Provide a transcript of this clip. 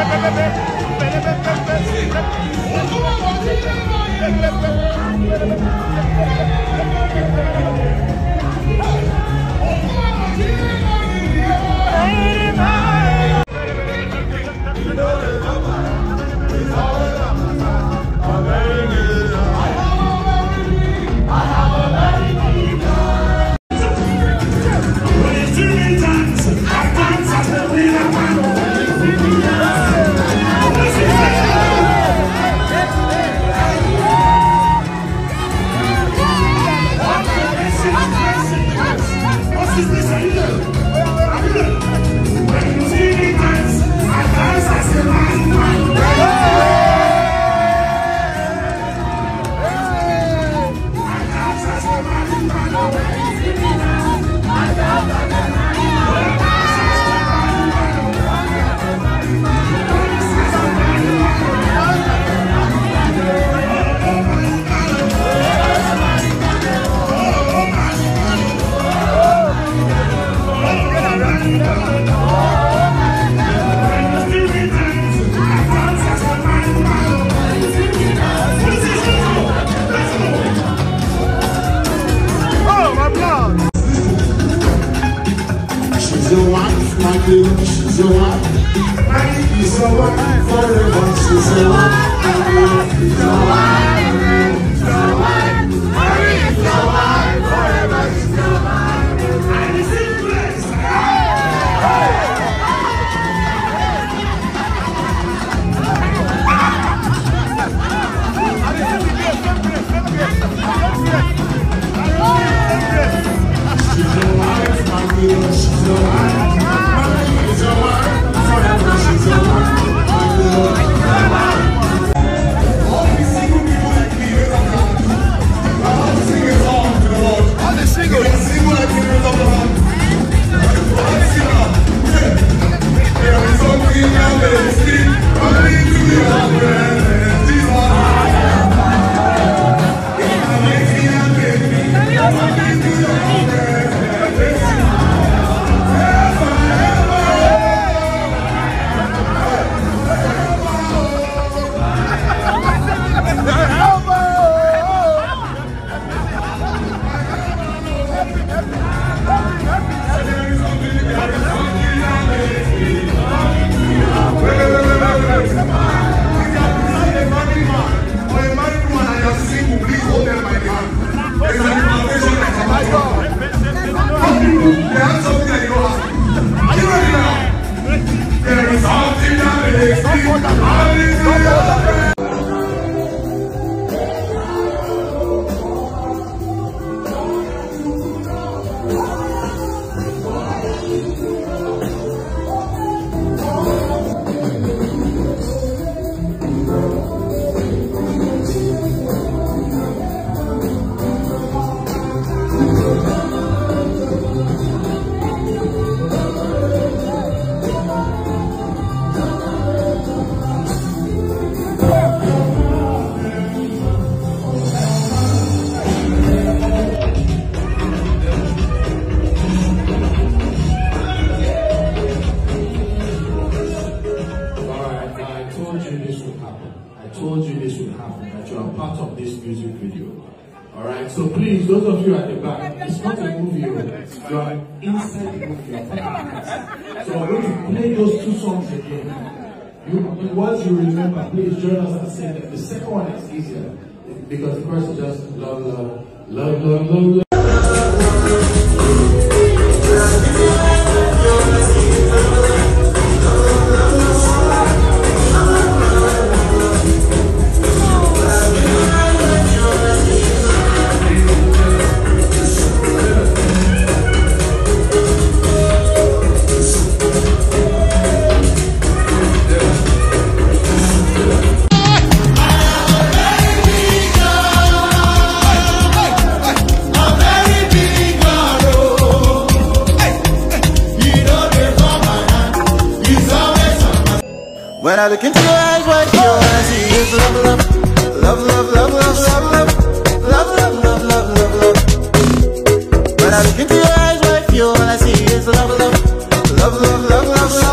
Amen. so what, my dude, so what, my so what, forever, so what, I love, so what, I told you this would happen, that you are part of this music video. Alright, so please, those of you at the back, it's not a movie, oh. you are inside the movie. So I'm going to play those two songs again. You, once you remember, please join us and sing it. The second one is easier because the first is just love, love, love, love, love, love. When I look into your eyes, what do I see is love, love, love, love, love, love, love, love, love, love, love. When I look into your eyes, what all I see is love, love, love, love, love, love.